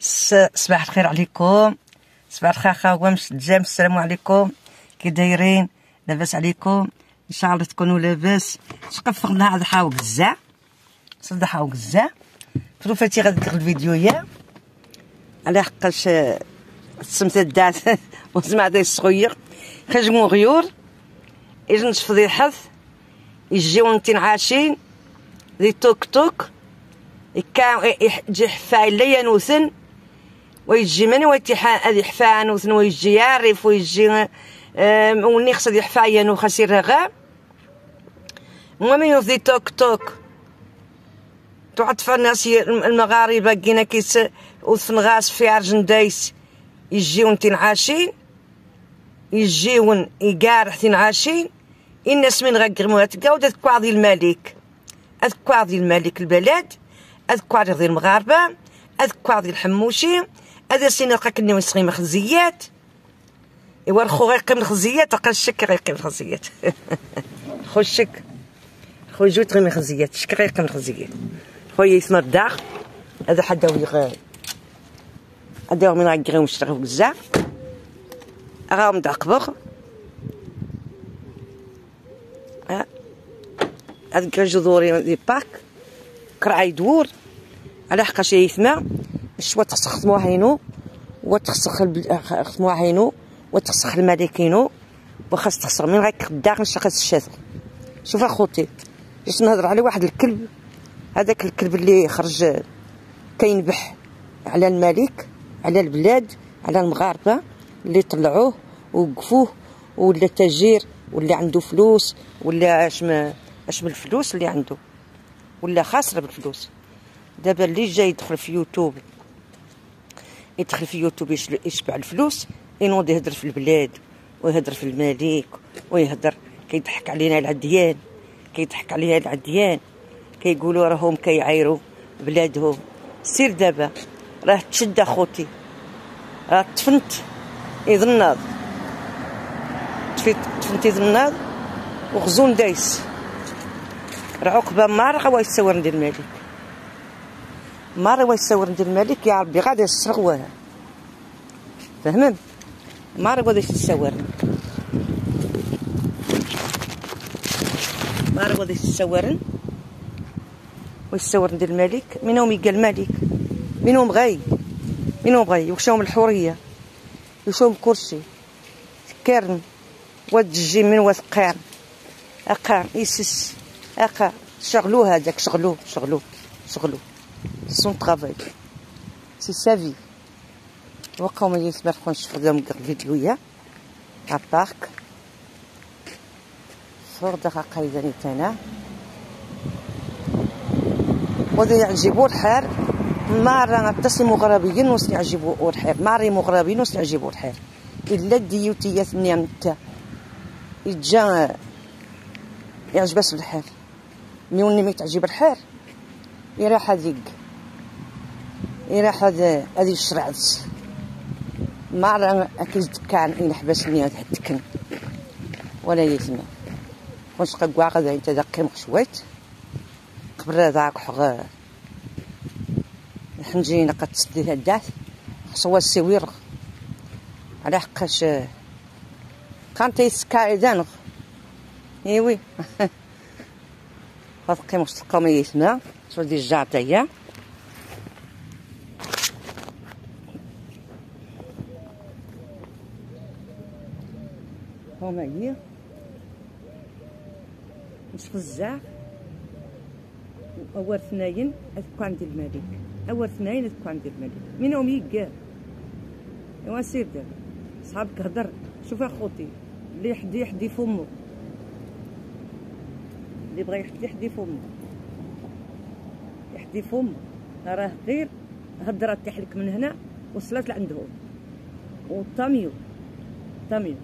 صباح الخير عليكم. صباح الخير خاوة مش الجام السلام عليكم. كي دايرين؟ لاباس عليكم. إن شاء الله تكونوا لاباس. شقفقنا هذا حاو كزا صد حاو كزا فروفاتي غادي الفيديو يا. على حقاش السمت دات وزمع داي الصغير خجمو غيور يجنس فضيحة يجيو نتين عاشين. ذي توك توك. كان يجي حفا إلا ينوثن ويجي من ويتيحا هذه حفا نوثن ويجي يعرف ويجي وني خص هذه حفا ينو خسير غا المهم يوثي توك توك. تعطف الناس ي- المغاربة كينا كيس وثن غاس في عرجن دايس يجيون تنعاشين يجيون يقارح تنعاشين الناس من غقرمو تلقاو تكواضي الملك. أذكواضي الملك البلد أذكواضي المغاربة. أذكواضي الحموشي. هذا سين لقاك إني ويسغي مخزيات. إوا الخو غيقيم الخزيات تلقى الشك غيقيم الخزيات خو الشك. خو جوت غير مخزيات. الشك غيقيم الخزيات خويا يثمر داخ هذا حدا ويغ هذا من غيقريو مشتغل بزاف. أغاهم داقبغ هاد كرجو دوري دي باك. كرعي دور. على حقاش يثما شوا تخص خدموا هينو وتخسخ خدموا هينو وتخسخ الملكينو وخاص تخسخ من غيك خداق نشخص الشاثر شوف أخوتي جيت نهضر على واحد الكلب هذاك الكلب اللي خرج كينبح على الملك على البلاد على المغاربة اللي طلعوه ووقفوه ولا تاجير ولا عنده فلوس ولا اش اش الفلوس اللي عنده ولا خاسره بالفلوس. دابا اللي جاي يدخل في يوتيوب يدخل في يوتيوب يشبع الفلوس ينوض يهدر في البلاد ويهدر في الملك ويهدر كيضحك علينا العديان كيضحك علينا العديان كيقولوا راهم كيعايروا بلادهم. سير دابا راه تشد اخوتي راه تفنت يظناض تفيت- تفنتي ظناض وغزون دايس راه عقبة ما راه غوا يتصور ندير الملك. ما راه يتصور ندير الملك يا ربي غادي يسرغوها فهمت؟ ما راه غادي يتصور ما راه غادي يتصور ويتصور ندير الملك منهم يلقى الملك منهم غاي منهم غاي وخشاهم الحورية وشوم كرسي كرن واد الجي من واد قار أقار يسس أقار شغلوه هذاك شغلوه شغلوه شغلوه. سون ترافاي سي سا في وقعوا من يسمع خونش خدام الفيديو يا بارك فوق دقيقة إذا تانا وذا يعجبوا الحال مرة نتصل مغربيين وس يعجبوا الحال ماري مغربيين وس يعجبوا الحال إلا ديوتيات نيامتا يتجا يعجبس الحال ميوني ما يتعجب الحال يراح هذيك يراح هذه الشرعت ما أكيد كان إن حبسني تكن. ولا يسمع واش قاقوا غدا أنت دقيم شويت قبل ذاك حغ حنجينا قد تسدي الداث خصوا السوير على حقاش كانت يسكايدان إيوي. هاد قيمة تلقاو يسمع شو دي الجعتية هما هي نصف الزعف أول اثنين أذكو عند الملك أول اثنين أذكو عند الملك منهم يقال ايوا سير دابا صحابك هضر شوف اخوتي اللي يحدي يحدي فمو اللي بغى يحدي يحدي فمو يحدي فمو راه غير هضرة تحلك من هنا وصلت لعندهم. وطاميو. طاميو.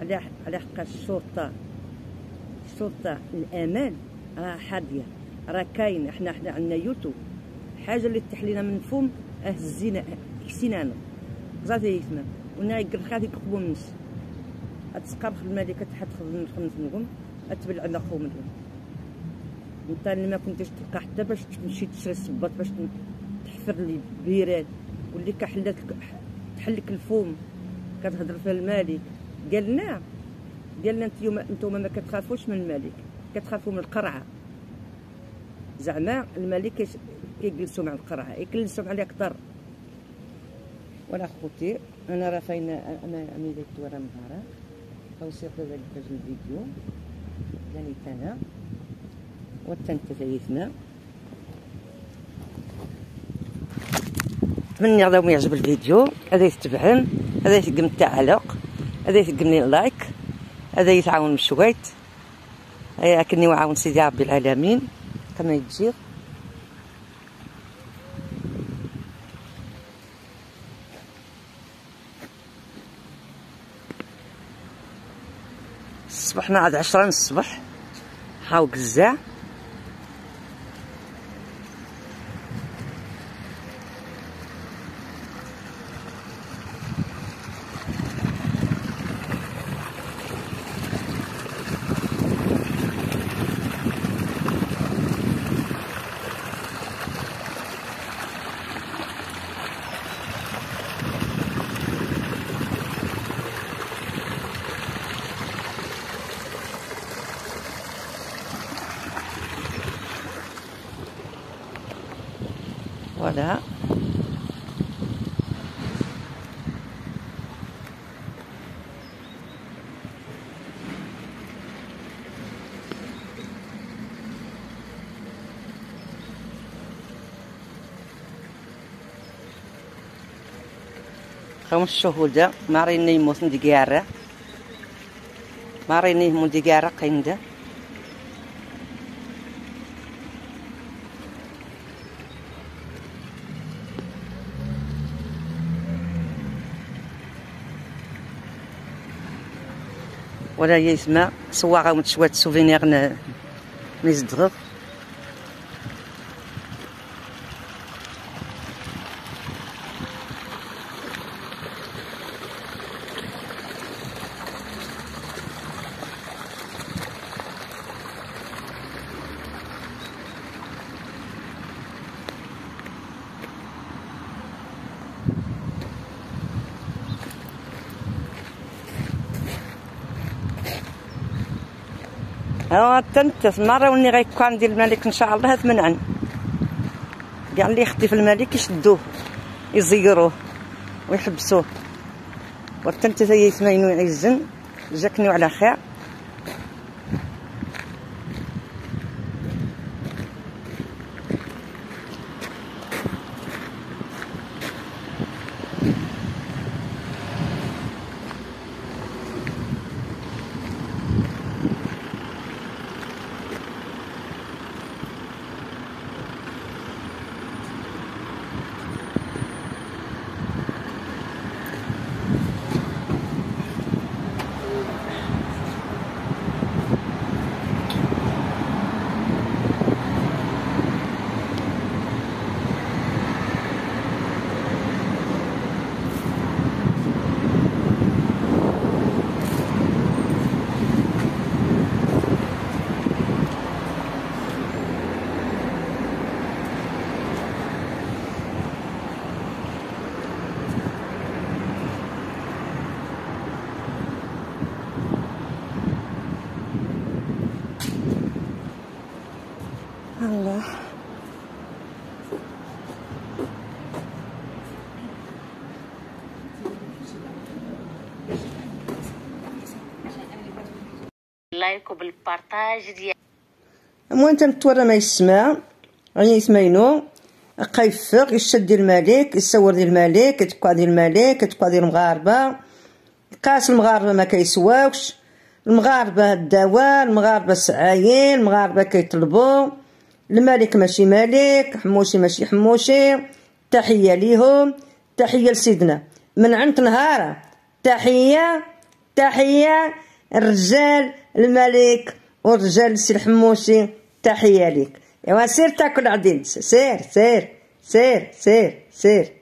على على حقاش الشرطة. الشرطة الأمان. راه حادية. راه كاين. إحنا إحنا عندنا يوتيوب. حاجة اللي تحلينا من فم آه الزنا كسينانا زاد يسمع ونا يقر خاطي يقبو منس اتسقاب الملكة تحت خدم خمس نقوم أتبلع على خو منهم اللي ما كنتش تلقى حتى باش تمشي تشري الصباط باش تحفر لي بيران. واللي كحلت تحلك الفوم. كتهضر فيها الملك. قال لنا قال لنا أنتم أنتم ما كتخافوش من الملك. كتخافوا من القرعة. زعما الملك كيجلسوا مع القرعة. يكلسوا عليه أكثر ولا خوتي أنا راه فاين أنا عملت ورا مهارة. سير ذلك الفيديو. يعني أنا والتنتثيثنا نتمنى غدا يعجب الفيديو هذا يتبعن هذا يتقم التعلق هذا يتقم لي لايك هذا يتعاون بشويت هيا كني وعاون سيدي ربي العالمين. كما يجي. صبحنا عاد عشرة الصبح هاو قزاع Voilà. خمس شهودة ما ريني يموت دقيارة ما ريني يموت ولا يسمع صواغه ومتشوات سوفينير نزدغ تنتس مرة وني غيكون ديال الملك إن شاء الله ثمنعن كاع اللي يخدي في الملك يشدوه يزيروه ويحبسوه. وتنت هي يسمينو يعزن جاكني على خير. الله. لايك وبالبارطاج ديال المهم تمتورى ما يسمع. غني يسمينو قيفق يشد ديال الملك يصور ديال الملك يتبقى ديال الملك يتبقى ديال المغاربة. كاس المغاربة ما كيسواوش المغاربة الدواء المغاربة السعايين المغاربة كيطلبوا. الملك ماشي ملك حموشي ماشي حموشي تحية ليهم تحية لسيدنا. من عند نهار تحية تحية الرجال الملك والرجال السي الحموشي تحية ليك. إيوا سير تاكل عديد سير سير سير سير سير.